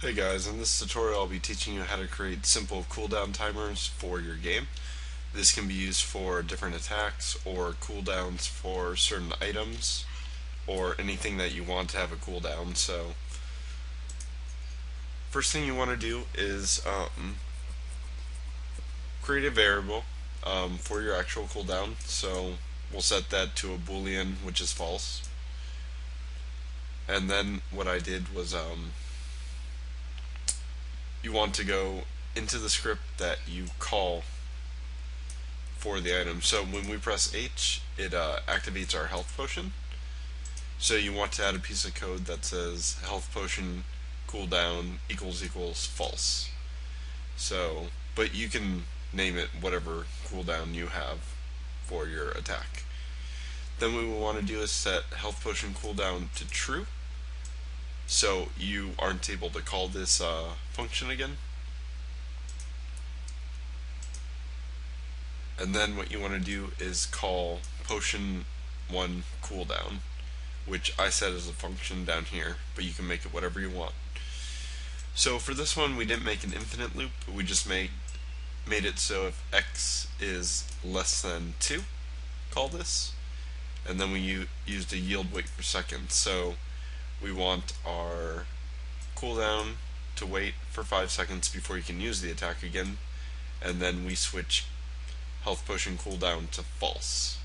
Hey guys, in this tutorial I'll be teaching you how to create simple cooldown timers for your game. This can be used for different attacks or cooldowns for certain items or anything that you want to have a cooldown. So first thing you want to do is um, create a variable um, for your actual cooldown. So we'll set that to a boolean which is false. And then what I did was um, you want to go into the script that you call for the item. So when we press H, it uh, activates our health potion. So you want to add a piece of code that says health potion cooldown equals equals false. So, but you can name it whatever cooldown you have for your attack. Then what we will want to do is set health potion cooldown to true so you aren't able to call this uh, function again. And then what you want to do is call potion 1 cooldown, which I set as a function down here, but you can make it whatever you want. So for this one we didn't make an infinite loop, we just made, made it so if x is less than 2, call this, and then we used a yield wait for seconds. So we want our cooldown to wait for 5 seconds before you can use the attack again, and then we switch health potion cooldown to false.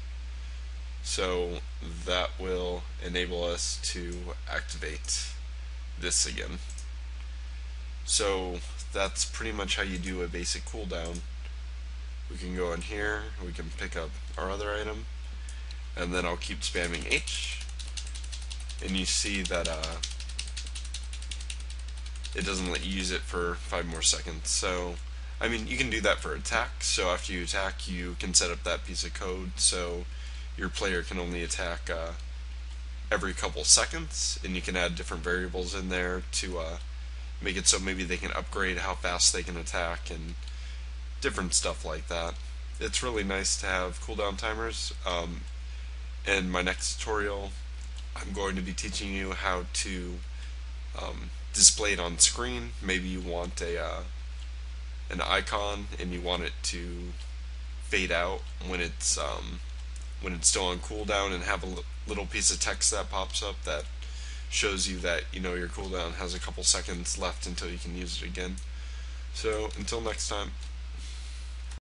So that will enable us to activate this again. So that's pretty much how you do a basic cooldown. We can go in here, we can pick up our other item, and then I'll keep spamming H and you see that uh, it doesn't let you use it for five more seconds. So, I mean, you can do that for attack. So after you attack, you can set up that piece of code so your player can only attack uh, every couple seconds, and you can add different variables in there to uh, make it so maybe they can upgrade how fast they can attack and different stuff like that. It's really nice to have cooldown timers. Um, in my next tutorial, I'm going to be teaching you how to um, display it on screen. Maybe you want a uh, an icon and you want it to fade out when it's um, when it's still on cooldown and have a little piece of text that pops up that shows you that you know your cooldown has a couple seconds left until you can use it again. So until next time.